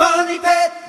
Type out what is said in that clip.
Money Pet.